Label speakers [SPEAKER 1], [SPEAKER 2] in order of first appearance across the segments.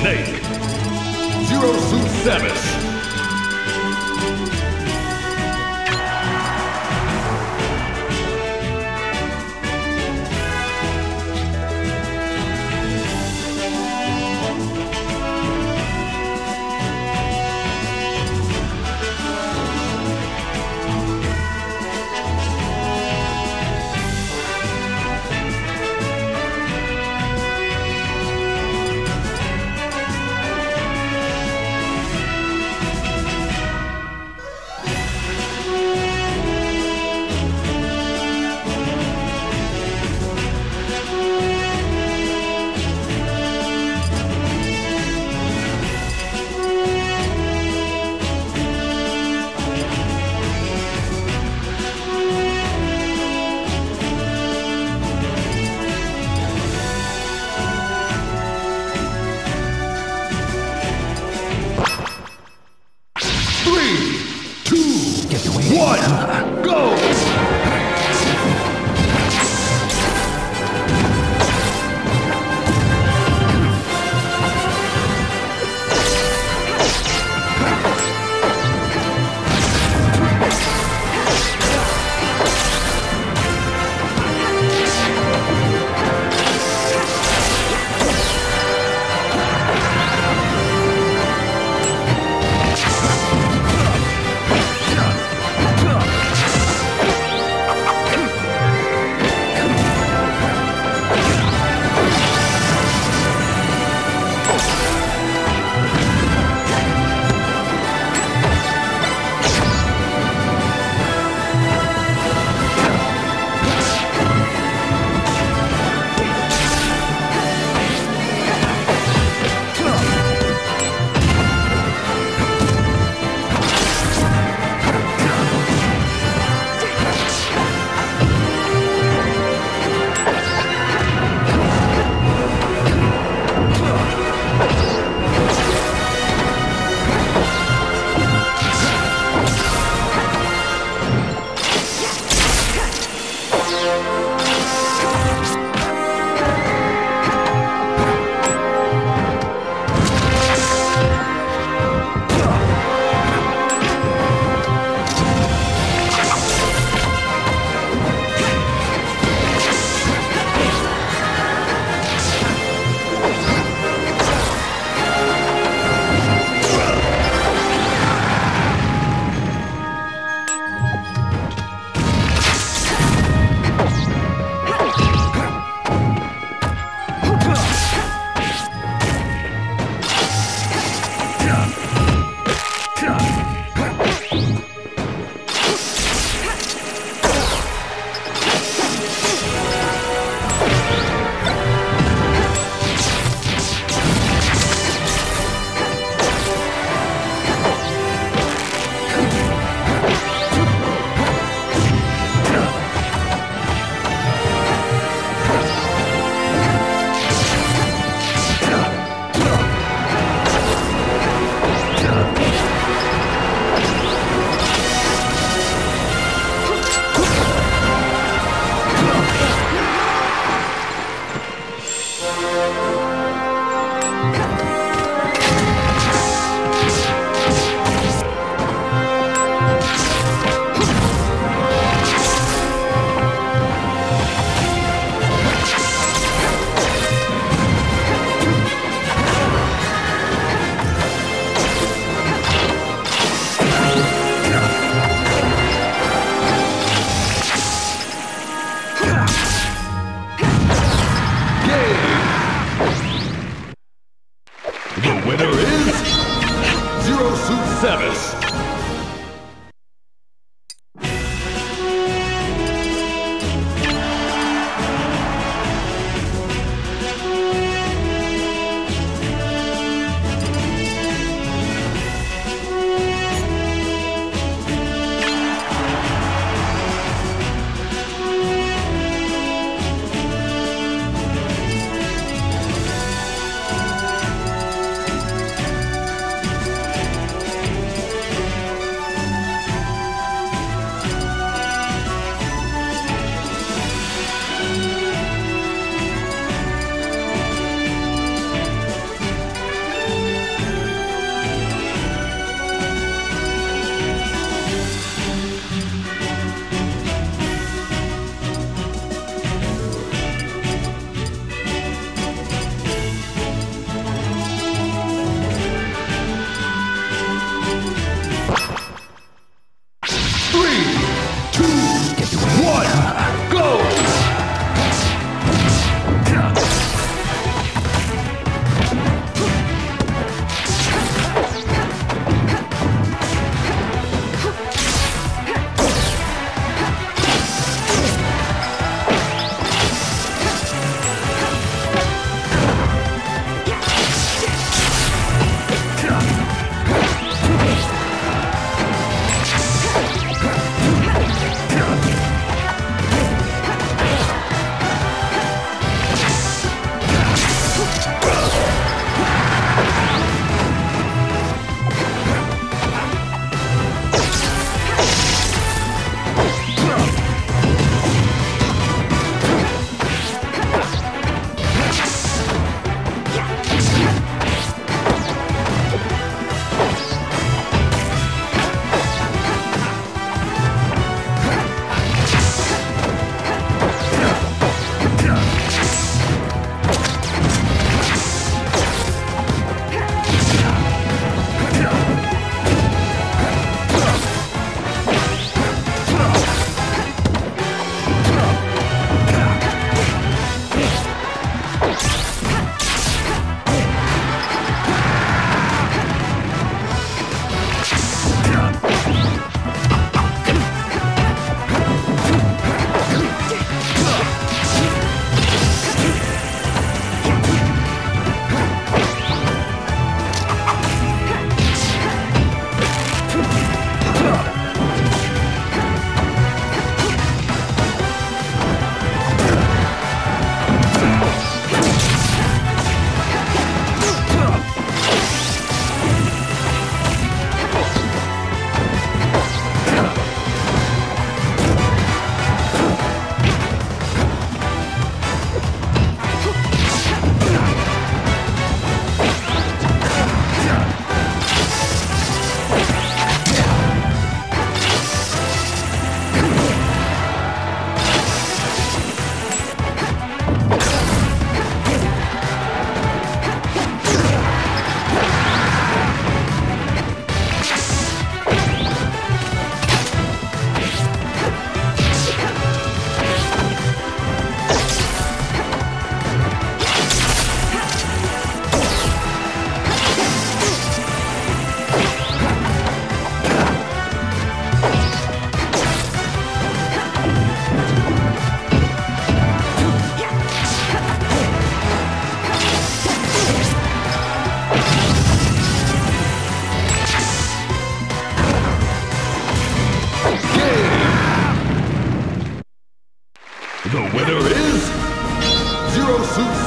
[SPEAKER 1] Snake. Zero Suit Samus. service.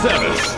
[SPEAKER 1] Samus.